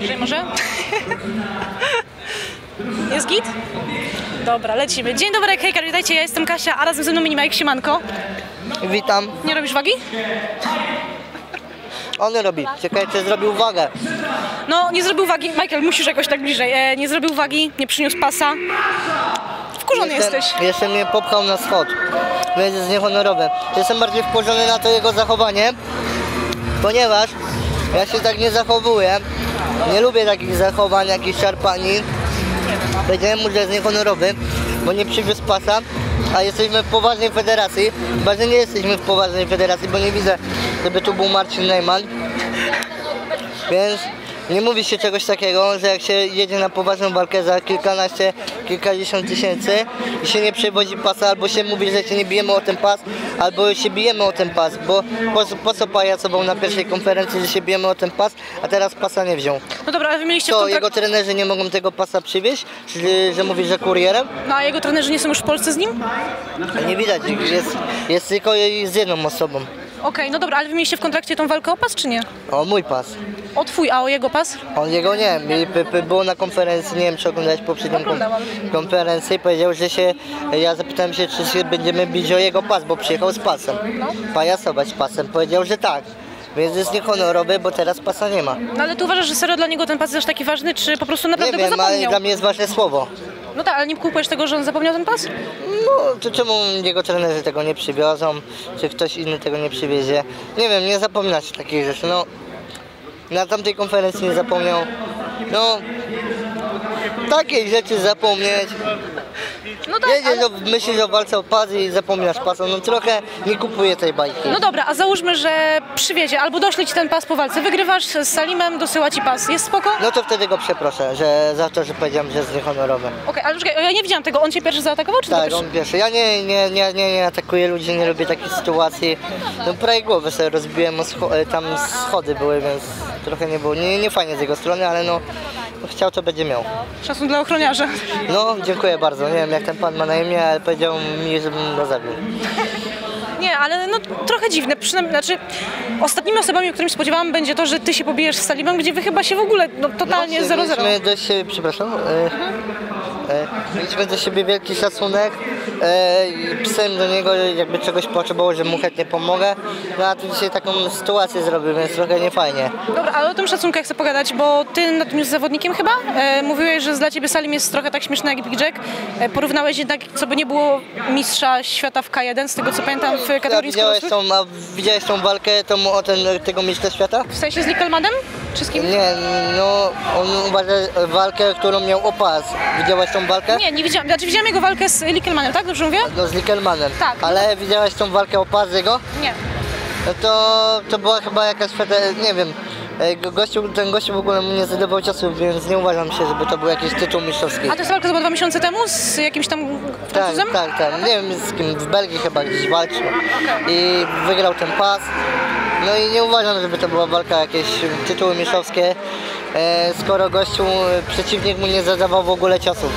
Jeżeli może? Jest git? Dobra, lecimy. Dzień dobry, hejka, witajcie, ja jestem Kasia, a razem ze mną mini Mike Siemanko. Witam. Nie robisz wagi? On robi. Ciekawe, czy zrobił uwagę. No, nie zrobił wagi. Michael, musisz jakoś tak bliżej. E, nie zrobił wagi, nie przyniósł pasa. Wkurzony jesteś. Jeszcze mnie popchał na schod. Więc jest niehonorowe. Jestem bardziej wkurzony na to jego zachowanie, ponieważ ja się tak nie zachowuję. Nie lubię takich zachowań, jakichś szarpani. Powiedziałem mu, że jest niehonorowy, bo nie przywiózł pasa, a jesteśmy w poważnej federacji. Chyba, że nie jesteśmy w poważnej federacji, bo nie widzę, żeby tu był Marcin Neumann. Więc nie mówi się czegoś takiego, że jak się jedzie na poważną walkę za kilkanaście, kilkadziesiąt tysięcy i się nie przewozi pasa, albo się mówi, że się nie bijemy o ten pas, albo się bijemy o ten pas, bo po, po co pajacował na pierwszej konferencji, że się bijemy o ten pas, a teraz pasa nie wziął. No dobra, ale wy mieliście To kontrakt... jego trenerzy nie mogą tego pasa przywieźć, czy, że mówi, że kurierem? No a jego trenerzy nie są już w Polsce z nim? Nie widać, jest, jest tylko z jedną osobą. Okej, no dobra, ale wy mieliście w kontrakcie tą walkę o pas, czy nie? O mój pas. O twój, a o jego pas? On jego nie, było na konferencji, nie wiem czy oglądałeś poprzednią konferencję i powiedział, że się, ja zapytałem się czy się będziemy bić o jego pas, bo przyjechał z pasem, pajasować z pasem, powiedział, że tak, więc jest niehonorowy, bo teraz pasa nie ma. No ale ty uważasz, że serio dla niego ten pas jest aż taki ważny, czy po prostu Nie naprawdę go wiem, ale zapomniał? dla mnie jest ważne słowo. No tak, ale nie kupujesz tego, że on zapomniał ten pas? No, to czemu jego trenerzy tego nie przywiozą, czy ktoś inny tego nie przywiezie? Nie wiem, nie zapominać takich rzeczy, no. Na tamtej konferencji nie zapomniał. No, takiej rzeczy zapomnieć. No tak, Jedziesz, ale... o, myślisz o walce o pas i zapominasz pasa, no trochę nie kupuję tej bajki. No dobra, a załóżmy, że przywiezie albo dośle ci ten pas po walce. Wygrywasz z Salimem, dosyła ci pas. Jest spoko? Okej, No to wtedy go przeproszę, że za to, że powiedziałem, że jest niehonorowy. ale czekaj, ja nie widziałam tego. On cię pierwszy zaatakował, czy Tak, on pierwszy. Ja nie, nie, nie, nie, nie atakuję ludzi, nie lubię takich sytuacji. No prawie głowę sobie rozbiłem, tam schody były, więc trochę nie było, nie, nie fajnie z jego strony, ale no, chciał to będzie miał. Szacun dla ochroniarza. No, dziękuję bardzo. Nie wiem jak ten pan ma na imię, ale powiedział mi, żebym go zabił. Nie, ale no trochę dziwne. Przynajmniej, znaczy, ostatnimi osobami, o którym spodziewałam, będzie to, że ty się pobijesz z Salimem, gdzie wy chyba się w ogóle no, totalnie No, 0-0. Mieliśmy do siebie, przepraszam, e, e, mieliśmy do siebie wielki szacunek pisałem do niego, jakby czegoś potrzebował, że mu chętnie pomogę. No a tu dzisiaj taką sytuację zrobił, więc trochę niefajnie. Dobra, ale o tym szacunku chcę pogadać, bo ty na tym zawodnikiem chyba e, mówiłeś, że dla ciebie Salim jest trochę tak śmieszny jak Big Jack. E, porównałeś jednak, co by nie było mistrza świata w K1, z tego co pamiętam w kategorii widziałeś dorosłych. tą, a widziałeś tą walkę tą, o ten, tego mistrza świata? W sensie z Nickelmanem? Czy z kim? Nie, no on uważa walkę, którą miał o pas. Widziałaś tą walkę? Nie, nie widziałam. Znaczy widziałam jego walkę z Nickelmanem, tak? Dobrze mówię? No z Nickelmanem. Tak. Ale widziałaś tą walkę o pas jego? Nie. No to, to była chyba jakaś nie wiem. e, go- Gościu, ten gościu w ogóle nie zadawał czasu, więc nie uważam się, żeby to był jakiś tytuł mistrzowski. A to jest walka chyba dwa miesiące temu z jakimś tam Tak, Francuzem? tak, tak. Nie wiem z kim, w Belgii chyba gdzieś walczył. I wygrał ten pas. No i nie uważam, żeby to była walka jakieś tytuły mistrzowskie, e, skoro gościu, e, przeciwnik mu nie zadawał w ogóle ciosów.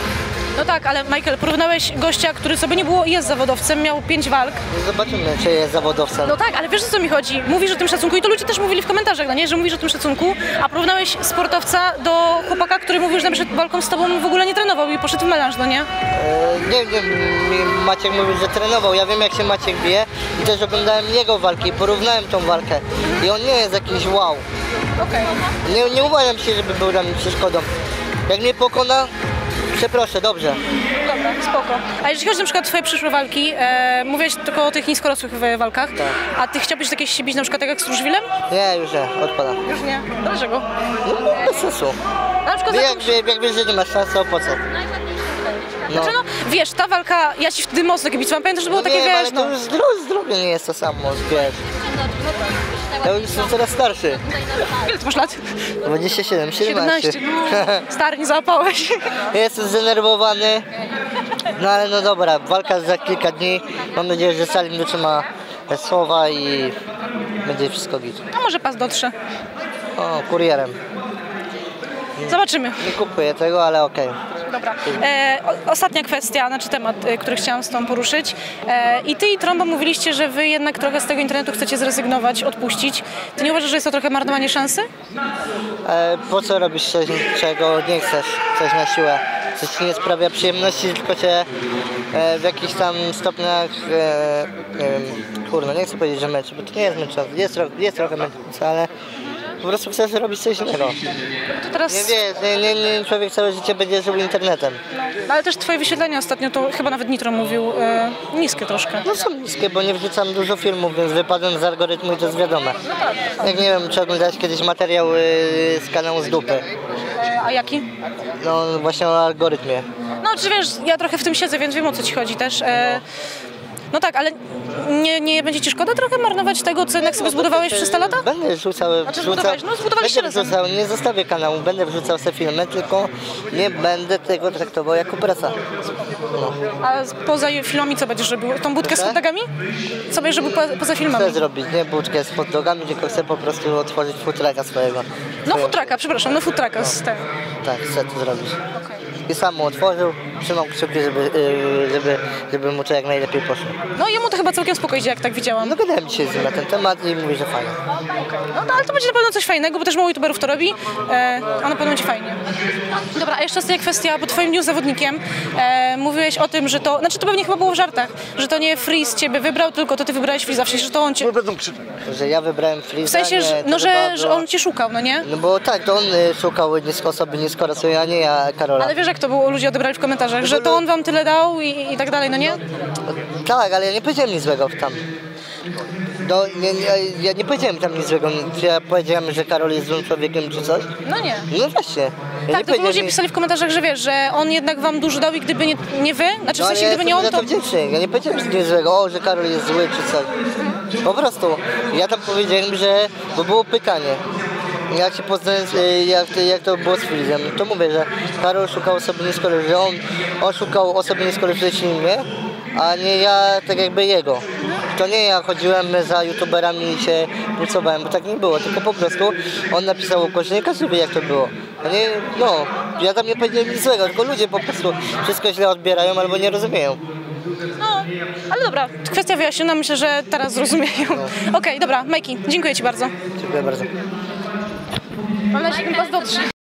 No tak, ale Michael, porównałeś gościa, który sobie nie było i jest zawodowcem, miał pięć walk. Zobaczymy, czy jest zawodowcem. No tak, ale wiesz o co mi chodzi? Mówisz o tym szacunku i to ludzie też mówili w komentarzach, no nie? Że mówisz o tym szacunku, a porównałeś sportowca do chłopaka, który mówił, że przykład walką z tobą w ogóle nie trenował i poszedł w melanż, no nie? E, nie wiem, Maciek mówił, że trenował. Ja wiem jak się Maciek bije i też oglądałem jego walki, porównałem tą walkę. I on nie jest jakiś wow. Okej. Nie, nie uważam się, żeby był dla mnie przeszkodą. Jak mnie pokona, przeproszę, dobrze. Dobra, spoko. A jeżeli chodzi na przykład o twoje przyszłe walki, e, mówiłeś tylko o tych niskorosłych walkach, Tak. a ty chciałbyś jakieś się bić na przykład tak jak z Różwilem? Nie, już nie, odpadam. Już nie. Dlaczego? No, bez sensu. Na przykład Wie, za jak, jakąś... wie, jak wiesz, że nie masz szansy, po co? No. Znaczy no, wiesz, ta walka, ja ci wtedy mocno kibicowałam, pamiętasz, że było takie, nie, wiesz, ale no... to już zdrowie, zdrowie nie jest to samo, wiesz. Ja już jestem coraz starszy. Ile ty masz lat? 27, 17. 17, no. Stary, nie załapałeś. Ja jestem zdenerwowany. No ale no dobra, walka za kilka dni. Mam nadzieję, że Salim dotrzyma słowa i będzie wszystko git. A może pas dotrze. O, kurierem. Zobaczymy. Nie kupuję tego, ale okej. Dobra. E, ostatnia kwestia, znaczy temat, e, który chciałam z Tobą poruszyć. E, I Ty i Tromba mówiliście, że Wy jednak trochę z tego internetu chcecie zrezygnować, odpuścić. Ty nie uważasz, że jest to trochę marnowanie szansy? E, po co robisz coś, czego nie chcesz, coś na siłę? Coś ci nie sprawia przyjemności, tylko cię e, w jakichś tam stopniach, e, nie wiem, kurno, nie chcę powiedzieć, że męczy, bo to nie jest męczące, jest, jest trochę męczące, ale po prostu chcesz robić coś innego. To teraz... Nie wiesz, nie, nie, nie, człowiek całe życie będzie żył internetem. No, ale też Twoje wyświetlenia ostatnio, to chyba nawet Nitro mówił, e, niskie troszkę. No są niskie, bo nie wrzucam dużo filmów, więc wypadłem z algorytmu i to jest wiadome. Jak nie wiem, czy oglądałeś kiedyś materiał y, z kanału z dupy. E, a jaki? No właśnie o algorytmie. No, czy wiesz, ja trochę w tym siedzę, więc wiem o co Ci chodzi też. E, no tak, ale nie, nie będzie Ci szkoda trochę marnować tego, co jednak sobie zbudowałeś przez te lata? Będę wrzucał, Znaczy wrzucał zbudowałeś? No, zbudowaliście będę wrzucał, nie zostawię kanału, będę wrzucał sobie filmy, tylko nie będę tego traktował jako praca. A poza filmami co będziesz robił? Tą budkę z hot dogami? Co będziesz robił po, poza filmami? Chcę zrobić, nie budkę z hot dogami, tylko chcę po prostu otworzyć futraka swojego. No food trucka, przepraszam, no food trucka z tego. Tak, chcę to zrobić. I sam mu otworzył, trzymam kciuki, żeby, yy, żeby, żeby mu to jak najlepiej poszło. No i jemu to chyba całkiem spoko idzie, jak tak widziałam. No gadałem dzisiaj z nim na ten temat i mówi, że fajnie. No, no ale to będzie na pewno coś fajnego, bo też mało youtuberów to robi, e, a na pewno będzie fajnie. Dobra, a jeszcze ostatnia kwestia, bo twoim news zawodnikiem e, mówiłeś o tym, że to, znaczy to pewnie chyba było w żartach, że to nie Freeze ciebie wybrał, tylko to ty wybrałeś Freeza, w sensie, że to on cię... Że ja wybrałem Freeza, W sensie, nie, że, no, że, że on cię szukał, no nie? No bo tak, to on y, szukał nisko osoby niskorosowej, a nie ja, Karola. Ale wiesz jak to było, ludzie odebrali w komentarzach, że to on wam tyle dał i, i tak dalej, no nie? Tak, ale ja nie powiedziałem nic złego tam. No, nie, nie, ja nie powiedziałem tam nic złego. Czy ja powiedziałem, że Karol jest złym człowiekiem czy coś? No nie. No właśnie. Ja Tak, tylko ludzie pisali w komentarzach, że wiesz, że on jednak wam dużo dał i gdyby nie, nie wy, znaczy w No, ale sensie ja gdyby nie on, za to... wdzięczny. Ja nie powiedziałem nic złego, o, że Karol jest zły czy coś. Po prostu. Ja tam powiedziałem, że... Bo było pytanie. Jak się poznałem, jak, to- jak to było z Freezem, to mówię, że Karol szukał osoby niskorosowej, że on, on szukał osoby mnie, a nie ja tak jakby jego. To nie ja chodziłem za youtuberami i się pulsowałem, bo tak nie było, tylko po prostu on napisał ukośnik, każdy wie jak to było. Nie, no, ja tam nie powiedziałem nic złego, tylko ludzie po prostu wszystko źle odbierają albo nie rozumieją. No, ale dobra, kwestia wyjaśniona, myślę, że teraz zrozumieją. Okej, dobra, Majki, dziękuję ci bardzo. Dziękuję bardzo. Mam nadzieję, że was dotrze.